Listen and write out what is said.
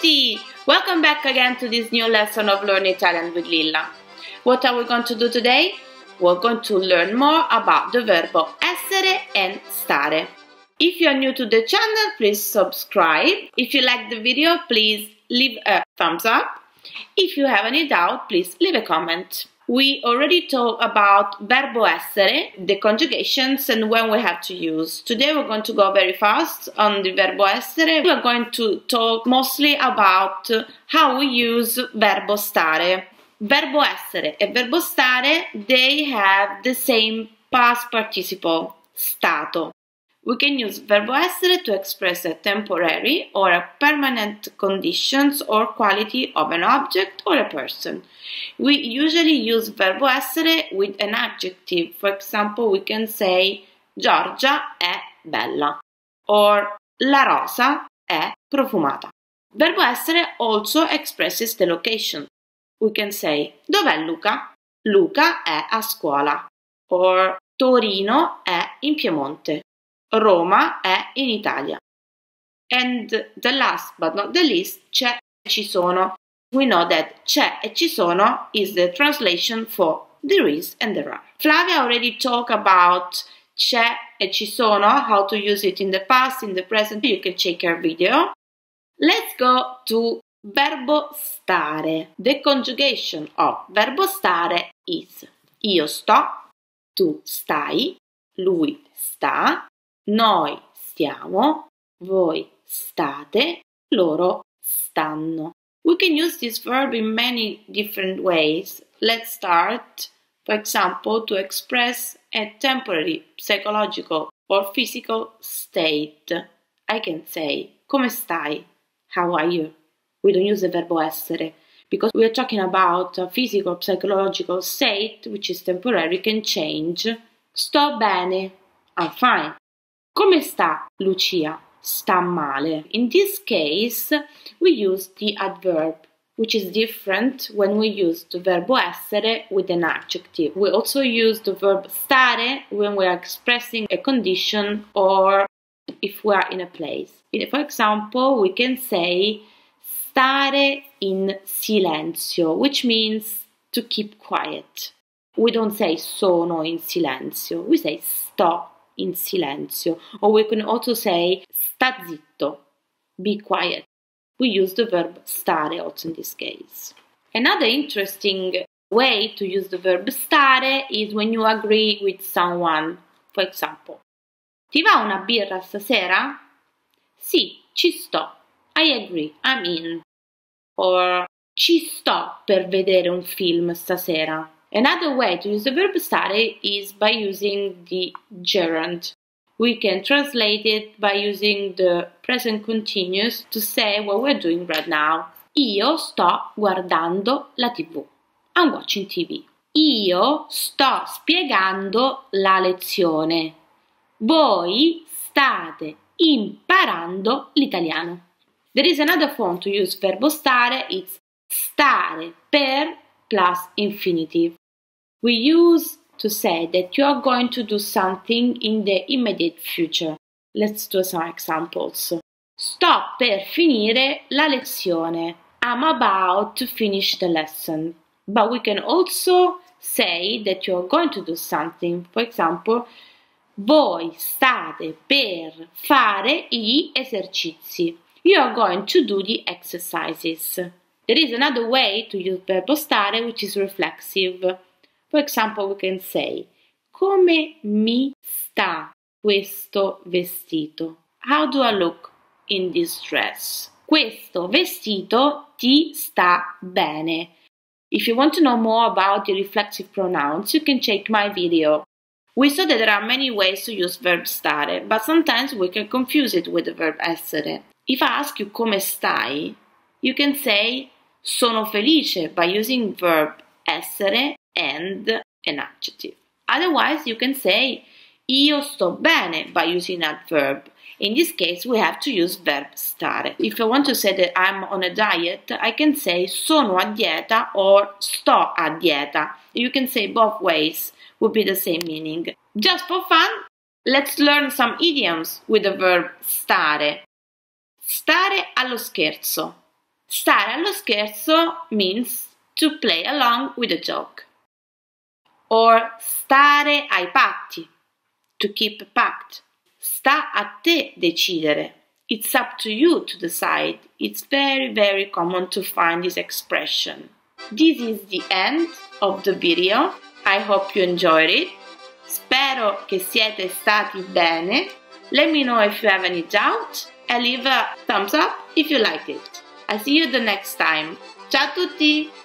tutti! Welcome back again to this new lesson of Learn Italian with Lilla. What are we going to do today? We're going to learn more about the verb essere and stare. If you are new to the channel, please subscribe. If you like the video, please leave a thumbs up. If you have any doubt, please leave a comment. We already talked about verbo essere, the conjugations and when we have to use. Today we're going to go very fast on the verbo essere. We're going to talk mostly about how we use verbo stare. Verbo essere and verbo stare, they have the same past participle, stato. We can use verbo essere to express a temporary or a permanent conditions or quality of an object or a person. We usually use verbo essere with an adjective. For example, we can say Giorgia è bella or la rosa è profumata. Verbo essere also expresses the location. We can say Dov'è Luca? Luca è a scuola. Or Torino è in Piemonte. Roma è in Italia. And the last but not the least, c'è e ci sono. We know that c'è e ci sono is the translation for there is and there are. Flavia already talked about c'è e ci sono, how to use it in the past, in the present. You can check her video. Let's go to verbo stare. The conjugation of verbo stare is io sto, tu stai, lui sta, noi stiamo, voi state, loro stanno. We can use this verb in many different ways. Let's start, for example, to express a temporary psychological or physical state. I can say, come stai? How are you? We don't use the verbo essere because we are talking about a physical psychological state which is temporary, can change. Sto bene, I'm fine. Come sta Lucia? Sta male. In this case, we use the adverb, which is different when we use the verbo essere with an adjective. We also use the verb stare when we are expressing a condition or if we are in a place. For example, we can say stare in silenzio, which means to keep quiet. We don't say sono in silenzio, we say sto in silenzio. Or we can also say sta zitto, be quiet. We use the verb stare also in this case. Another interesting way to use the verb stare is when you agree with someone. For example, ti va una birra stasera? Sì, ci sto. I agree, I'm in. Or ci sto per vedere un film stasera. Another way to use the verb stare is by using the gerund. We can translate it by using the present continuous to say what we're doing right now. Io sto guardando la TV. I'm watching TV. Io sto spiegando la lezione. Voi state imparando l'italiano. There is another form to use verbo stare, it's stare per plus infinitive. We use to say that you are going to do something in the immediate future. Let's do some examples. Sto per finire la lezione. I'm about to finish the lesson. But we can also say that you are going to do something. For example, voi state per fare gli esercizi. You are going to do the exercises. There is another way to use verbo stare which is reflexive. For example, we can say Come mi sta questo vestito? How do I look in this dress? Questo vestito ti sta bene. If you want to know more about the reflexive pronouns, you can check my video. We saw that there are many ways to use verb stare, but sometimes we can confuse it with the verb essere. If I ask you come stai, you can say sono felice by using verb essere and an adjective. Otherwise, you can say io sto bene by using an adverb. In this case, we have to use verb stare. If I want to say that I'm on a diet, I can say sono a dieta or sto a dieta. You can say both ways, would be the same meaning. Just for fun, let's learn some idioms with the verb stare. Stare allo scherzo. Stare allo scherzo means to play along with a joke. Or stare ai patti, to keep a pact. Sta a te decidere. It's up to you to decide. It's very, very common to find this expression. This is the end of the video. I hope you enjoyed it. Spero che siete stati bene. Let me know if you have any doubt and leave a thumbs up if you liked it. I'll see you the next time. Ciao a tutti!